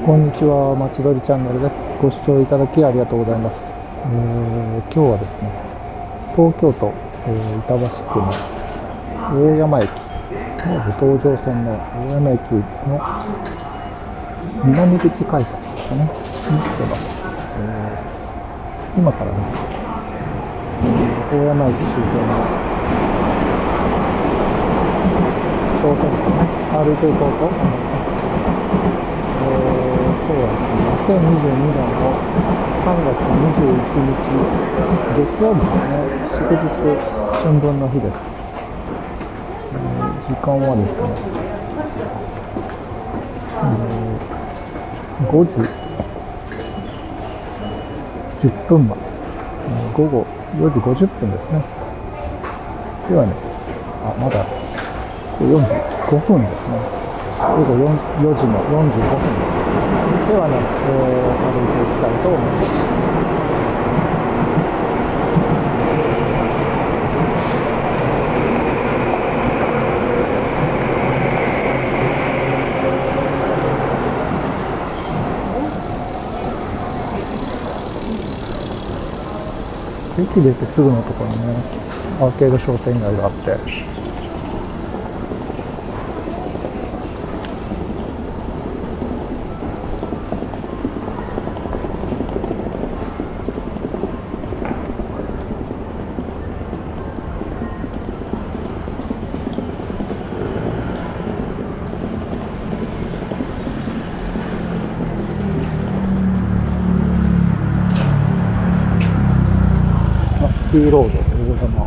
こんにちは、まちどりチャンネルです。ご視聴いただきありがとうございます。えー、今日はですね、東京都、えー、板橋区の大山駅、東上線の大山駅の南口改札ですかね、に来てます。今からね、大山駅周辺の商店街ね、歩いていこうと思います。今日はですね、2022年の3月21日、月曜日ですね、祝日、春分の日です。時間はですね、えー、5時10分前、午後4時50分ですね。ではね、あ、まだ45分ですね。午後 4, 4時の45分です。ではね、えー、歩いていきたいと思います。駅出てすぐのところにね、アーケード商店街があって、ティーロード大山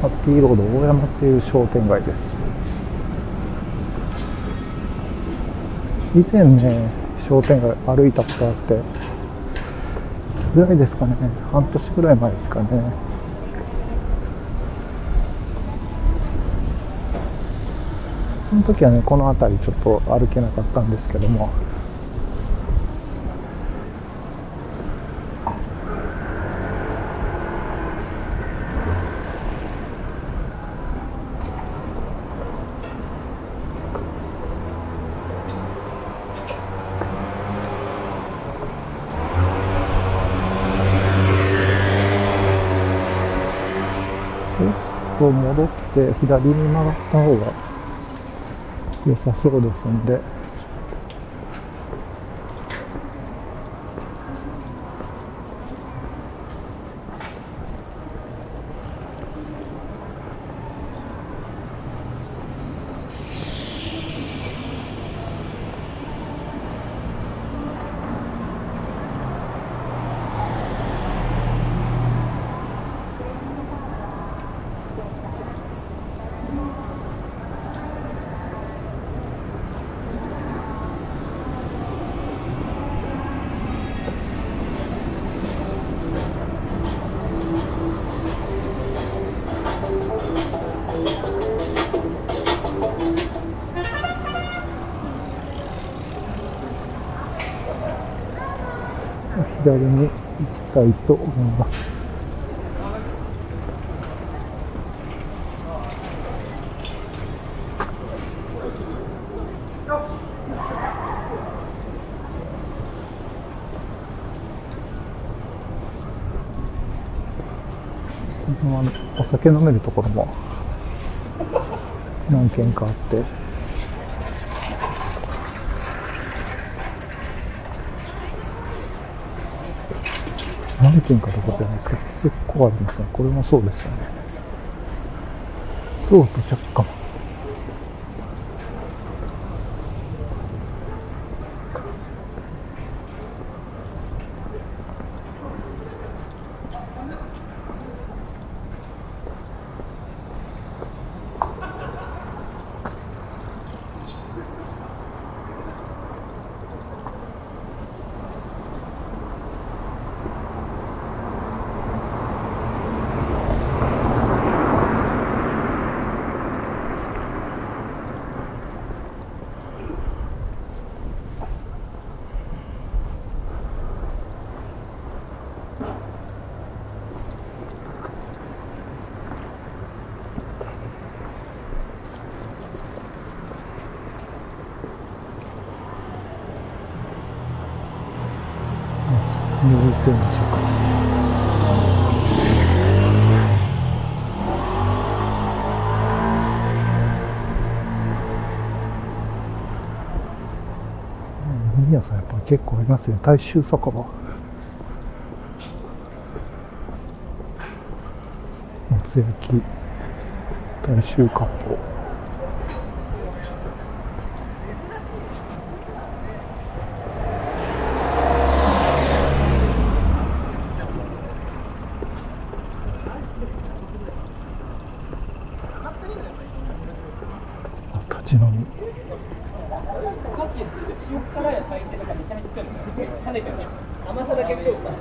ハッピーロード大山っていう商店街です。以前ね商店街歩いたことあっていつぐらいですかね。半年ぐらい前ですかね。の時はねこの辺りちょっと歩けなかったんですけども。と戻って左に曲がった方が良さそうですんで。左に行きたいと思います。お酒飲めるところも何軒かあって何件かどこじゃないですけど、結構ありますね。これもそうですよね。そうと着火も。右行ってみましょうか飲み屋さんやっぱ結構ありますよ。大衆酒場。もつ焼き大衆割烹。っち飲み塩辛や海鮮とかめちゃめちゃ強いの跳ねてる甘さだけ超うまい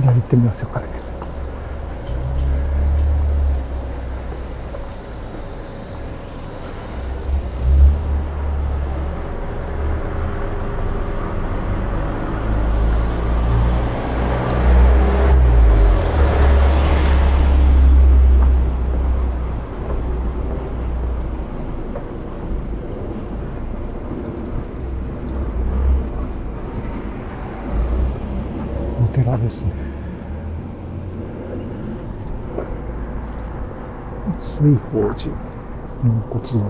左行ってみましょうかねお寺ですね水宝寺納骨堂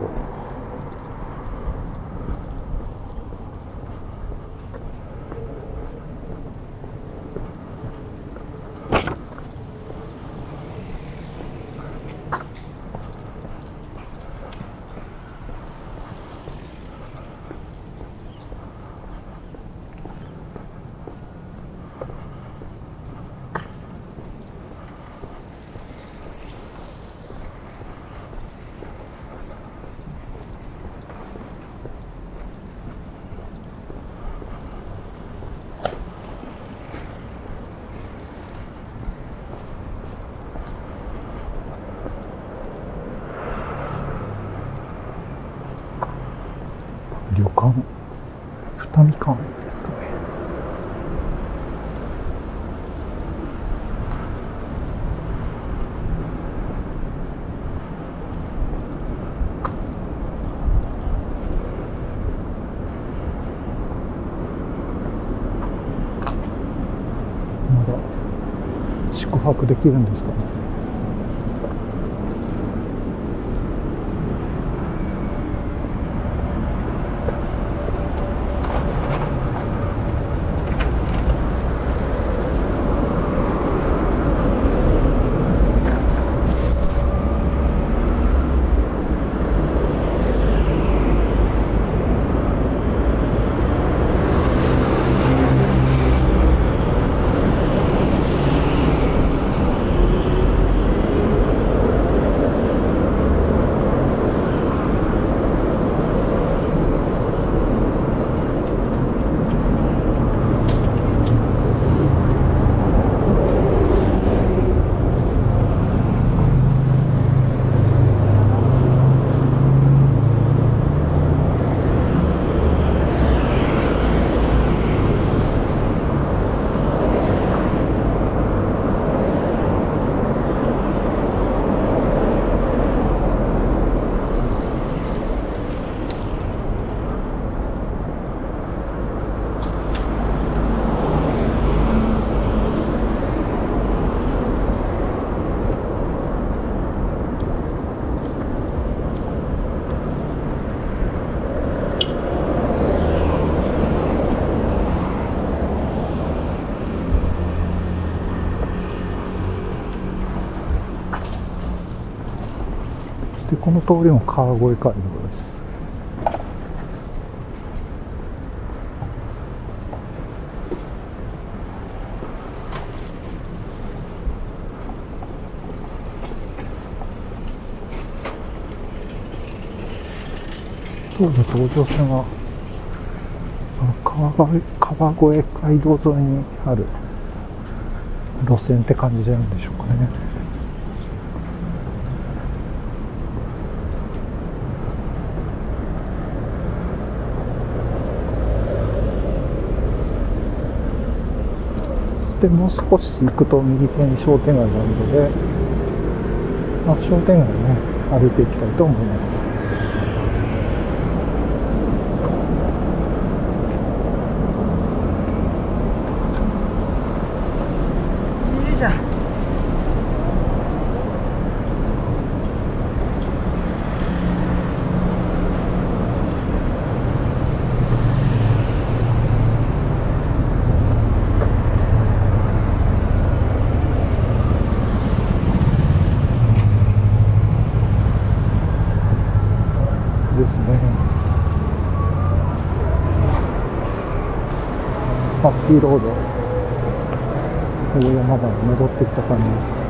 旅館二見館ですかね。まだ宿泊できるんですかね。の通りも川越街道です。東武東上線は川越川越街道沿いにある路線って感じでるんでしょうかね。してもう少し行くと右手に商店街があるので、まあ、商店街をね歩いていきたいと思いますですねハッピーロード大山まで戻ってきた感じです。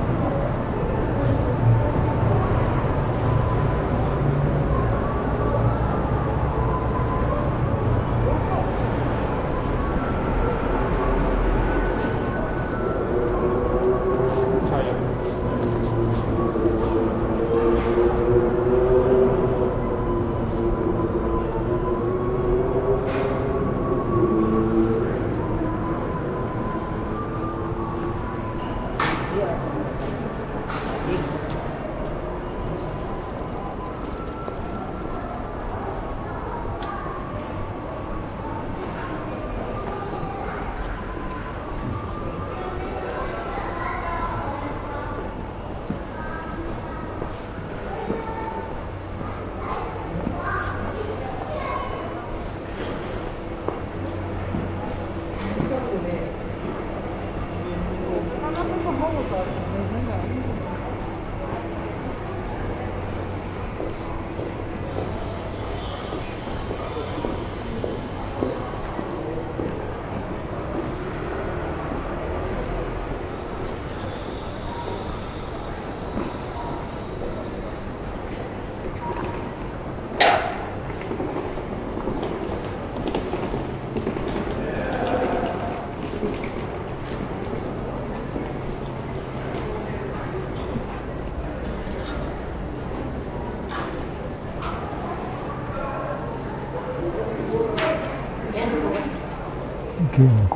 ゲーム50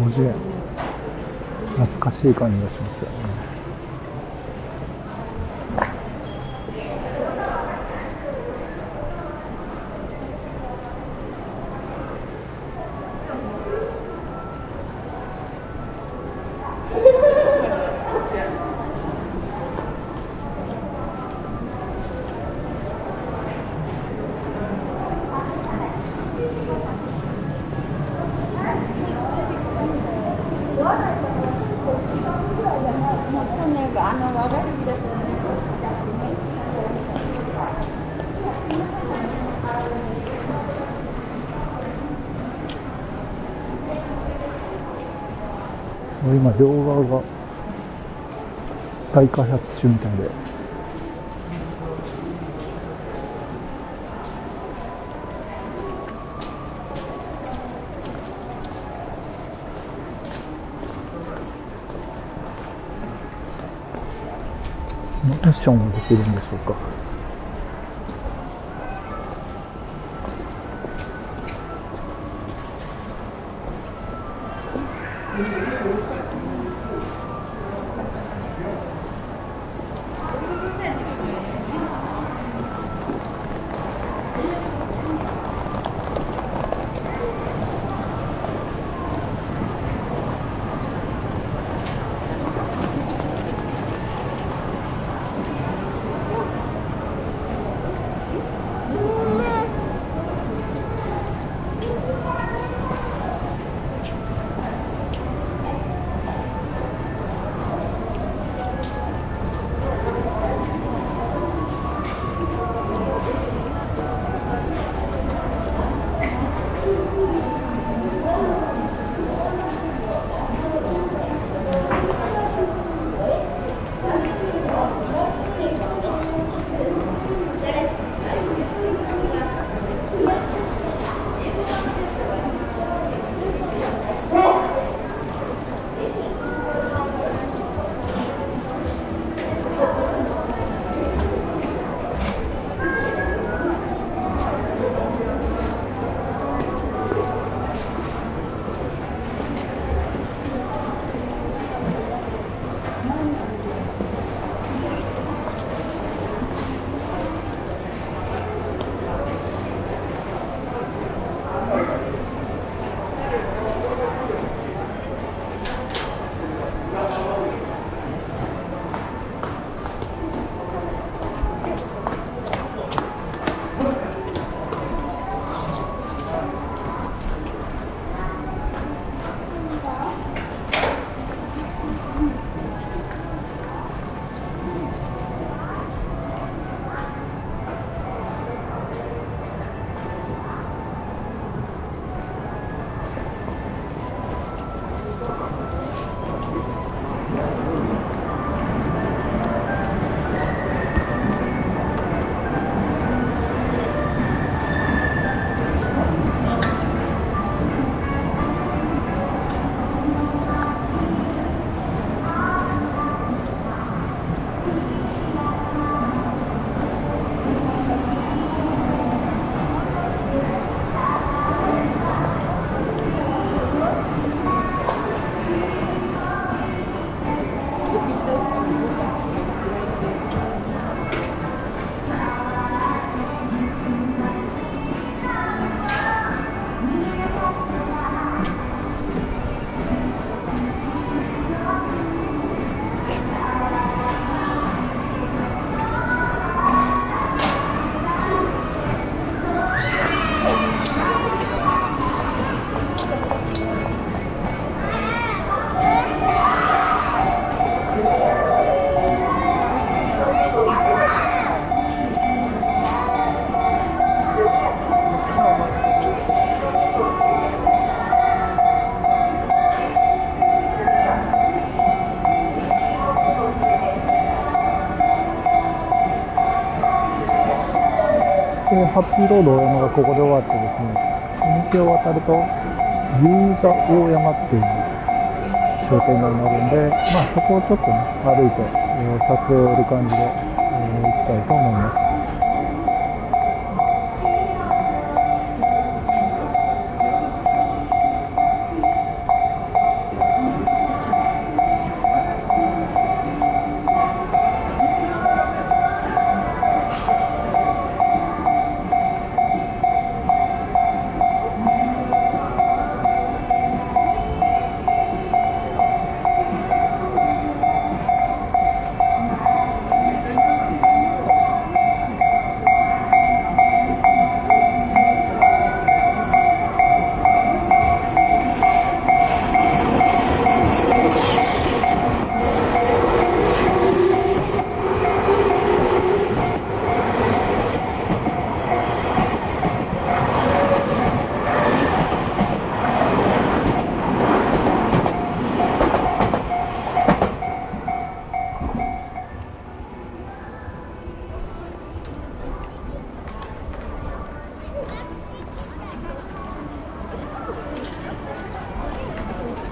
円。懐かしい感じがしますよね今両側が再開発中みたいで。マンションができるんでしょうか。ハッピーロード大山がここで終わってですね道を渡ると銀座大山っていう商店街になるんで、まあ、そこをちょっとね歩いて、えー、撮影を終える感じで、えー、行きたいと思います。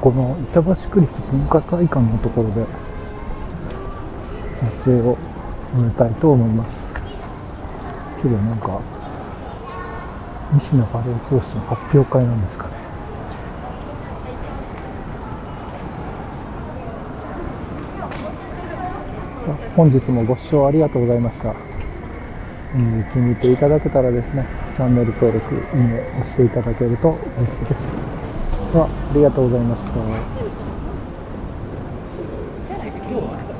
この板橋区立文化会館のところで撮影を終えたいと思います。けどなんか西野バレエ教室の発表会なんですかね。本日もご視聴ありがとうございました、えー、気に入っていただけたらですねチャンネル登録いいね押していただけると嬉しいです。ありがとうございました。